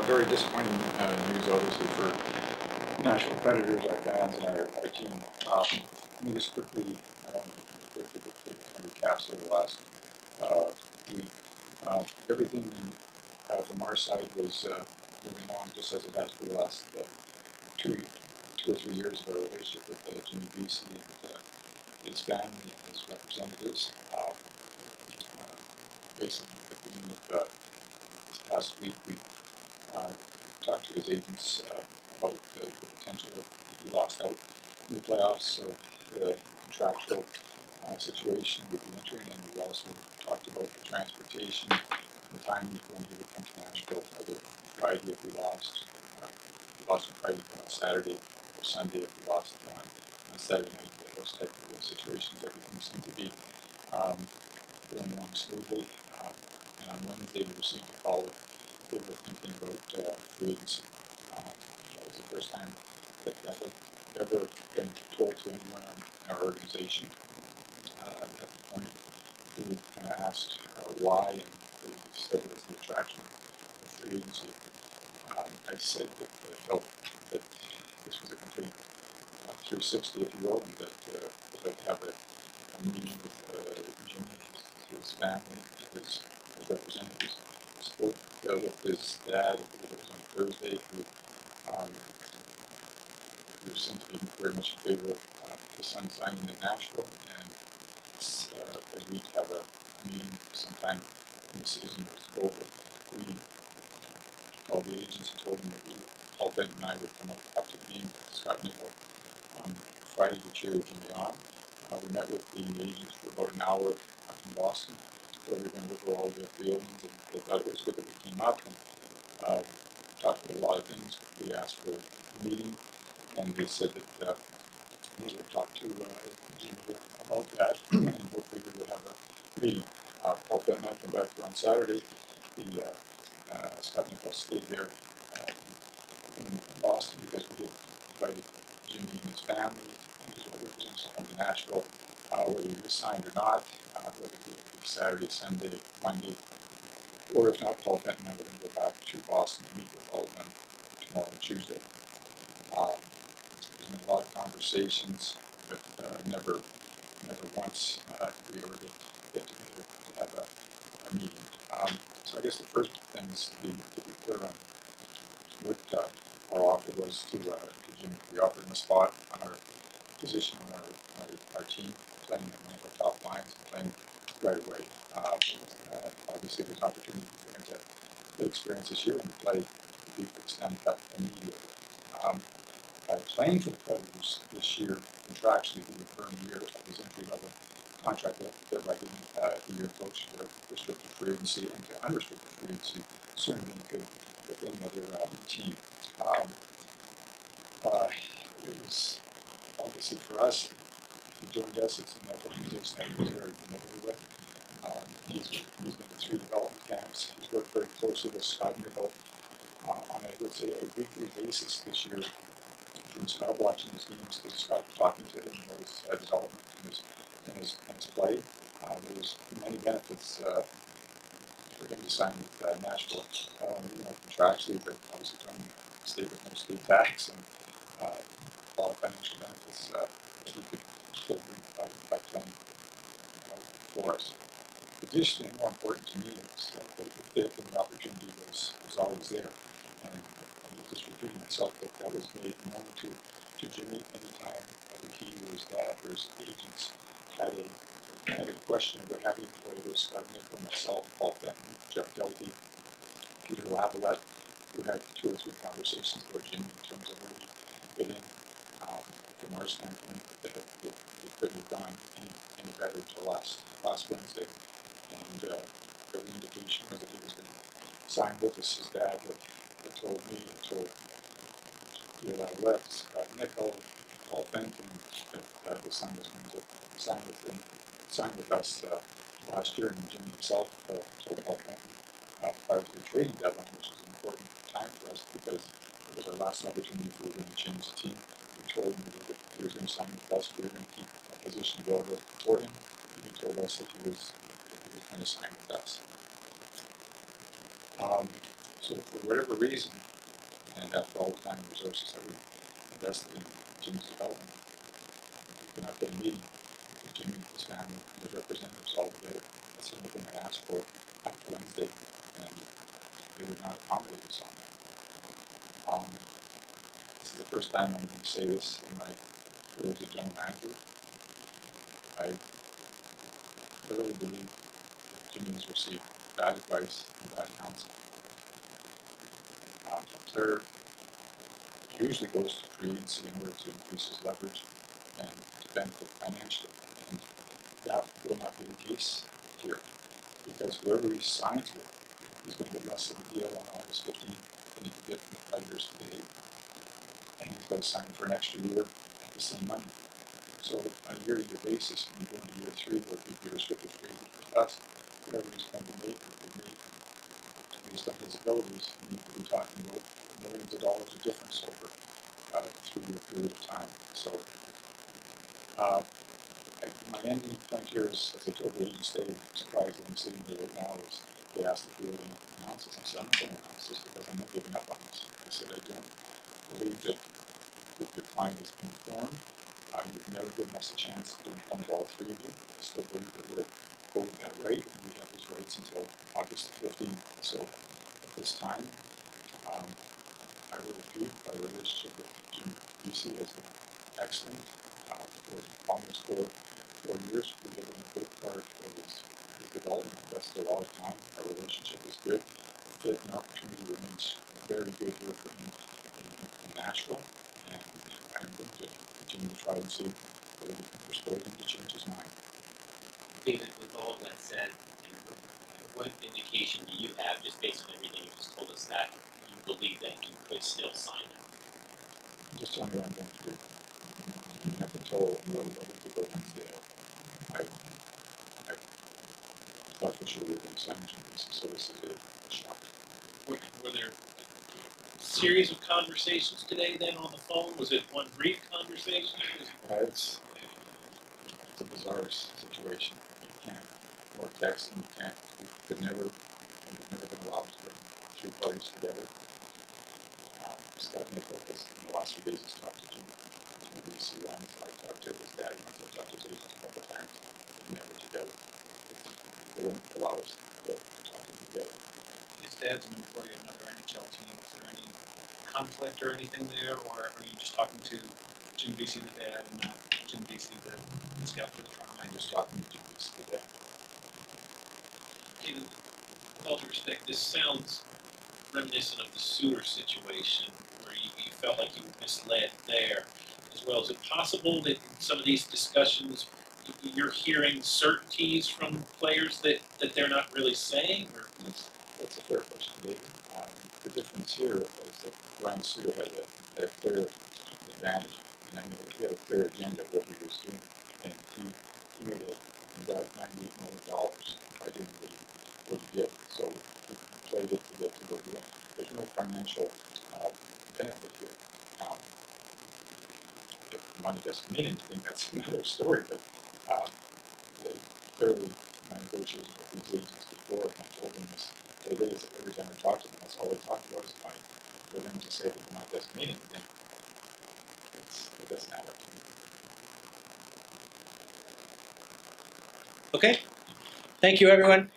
Uh, very disappointing uh, news, obviously, for Nashville Predators, our fans, and our, our team. Um, let me just quickly, um, quickly recaps over the last uh, week. Uh, everything from our side was uh, moving along just as it has for the last uh, two, two or three years of our relationship with Jimmy Vesey and his family and his representatives. Um, basically, at the beginning of uh, this past week, we uh, talked to his agents uh, about the, the potential if he lost out in the playoffs, so the contractual uh, situation would be entering, and we also talked about the transportation, the time when he would come to Nashville the Friday if we lost. Uh, we lost on Friday, on Saturday, or Sunday if we lost on, on Saturday night. Those type of situations, everything seemed to be um, going along smoothly. Um, and on Wednesday, we received a call that were thinking about uh, free. Um, that was the first time that that had ever been told to anyone in our organization. Uh, at the point, we kind of asked uh, why, and they said it was the attraction of free agency. Um, I said that I felt that this was a complete uh, 360, if you will, and that uh, I'd have a, a meeting with uh, Jimmy, his family, his, his representatives. Spoke uh, with his dad, it was on Thursday, who, um, who seemed to be very much in favor of uh, his son signing in Nashville, and uh, agreed to have a, meeting sometime when the season was over. We called the agents and told them that we, Paul Fenton and I would come up, up to the meeting with Scott Nichol on Friday to cheer Jimmy on. Uh, we met with the agents for about an hour up in Boston, where we were look all the feelings, and it was good that came up and uh, talked about a lot of things. We asked for a meeting, and they said that uh, they would talk to uh, about that, and hopefully we would have a meeting. Uh, Paul Fenton and I came back here on Saturday. The uh, uh, Scott Nichols stayed there uh, in Boston because we had invited Jimmy and his family and his representatives to come to Nashville, uh, whether he was signed or not, whether it be Saturday, Sunday, Monday, or if not, Paul Fenton and I were going to go back to Boston to meet with all of them tomorrow and Tuesday. Um, there's been a lot of conversations, but uh, never, never once uh, we able to get together to have a, a meeting. Um, so I guess the first thing is to be, to be clear on what uh, our offer was to, uh, to. We offered him a spot on our position on our, our, our team, playing in one of our top lines and playing right away. Uh, uh, obviously, there's opportunity for him to get experience this year and play if he could stand up immediately. Um, by playing for the Predators this year, contractually, he would earn a year of his entry level contract that, that right in uh, the year approach to restricted free agency and to unrestricted free agency, certainly could with any other uh, team. Um, uh, it was obviously for us, joined us, it's an organization that he was very familiar with. Um, he's, he's been through development camps. He's worked very closely with Scott Nichol uh, on, a, would say, a weekly basis this year. From Scott watching his games to Scott talking to him about his uh, development and his, and his, and his play. Uh, there's many benefits uh, for him to sign with uh, Nashville, um, you know, contractually, but obviously joining a state with no state tax and uh, a lot of financial benefits uh, that he could bring by, by for us. Additionally, more important to me is that the fit and the opportunity was, was always there. And I'm just repeating myself that that was made known to, to Jimmy anytime that he was dad or his agents had a had a question about having was Scott Nichol, myself, Paul Fenton, Jeff Kealty, Peter Laviolette, who had two or three conversations with Jimmy in terms of where he fit in. From our standpoint, it, it, it couldn't have gone any, any better until last last Wednesday. And uh, every indication was that he was going to sign with us. His dad had, had told me, had told Peter Laviolette, Scott Nichol, Paul Fenton, that uh, his son was going to sign with him signed with us uh, last year, and Jimmy himself uh, told Paul Fenton uh, prior to the trading deadline, which is an important time for us because it was our last opportunity for him to change the team. Told him that he was going to sign with us, we were going to keep a position available for him. He told us that he was, he was going to sign with us. Um, so for whatever reason, and after all the time and resources that we invested in Jimmy's development, we could not get a meeting with Jimmy, his family, and his representatives all together. That's the only thing I asked for after Wednesday, and they would not accommodate us on that. Um, the first time I'm going to say this in my as a general manager. I clearly believe that Jimmy has received bad advice and bad counsel. Um, Claire usually goes to Creeds in order to increase his leverage and to benefit financially. And that will not be the case here, because whoever he signs with is going to get less of a deal on August fifteenth than he could get from the Predators today. And he's got to sign for an extra year at the same money. So on a year-to-year basis, when you go into year three, where he'd be restricted free for us, whatever he's going to make, or could make, based on his abilities, need to be talking about millions of dollars of difference over uh, a three-year period of time. So, uh, I, my ending point here is, as I told the agents, they surprised that I'm sitting right now, is they asked if we were going to announce this. I said, I'm not going to announce this because I'm not giving up on this. I said, I don't believe that the has been informed. Uh, you've never given us a chance to inform all three of you. I still believe that we're holding that right, and we have those rights until August fifteenth. So at this time, um, I really feel our relationship with Jim Vesey has been excellent. Uh, for almost four, four years, we've given a good part for his, his development, invested a lot of time. Our relationship is good. And opportunity remains very good here for him in, in Nashville. And I'm going to continue to try and see whether we can persuade him to change his mind. David, with all that said, what indication do you have, just based on everything you just told us, that you believe that you could still sign it? Just tell me what I'm going to do. To tell a little bit to go Wednesday. I, I thought for sure we were going to sign this, so this is a shock. Were, were there series of conversations today then on the phone? Was it one brief conversation? Uh, it's, it's a bizarre situation. You can't, or text, and you can't, we could never, we've never been allowed to bring two parties together. Um, Stephanie focused in the last few days has talked to Jim, Jim Reese, and I talked to his dad, and I talked to his agent a couple of times, never together. They wouldn't allow us to, to talk together. His dad's an employee of another NHL team. Is there any conflict or anything there, or are you just talking to Jim Vesey, the dad, and not Jim Vesey, the, the scout for the trial? I'm just talking to Jim Reese today. David, with all due respect, this sounds reminiscent of the Suter situation, where you, you felt like you were misled there as well. Is it possible that in some of these discussions, you're hearing certainties from players that, that they're not really saying, or? That's, that's a fair question, David. Um, the difference here was that Ryan Suter had a, a clear advantage, and I knew he had a clear agenda of what he was doing. And he, he made a, about ninety-eight million dollars, I didn't believe what he did, so we played it to get to go do it. There's no financial, uh, benefit here. Um, if money doesn't mean anything, that's another story, but, uh, they clearly, my negotiations with these agents before, and I told them this, it is, every time I talk to them, that's all they talk about is money. For them to say that the money doesn't mean anything, it doesn't me. Okay. Thank you, everyone.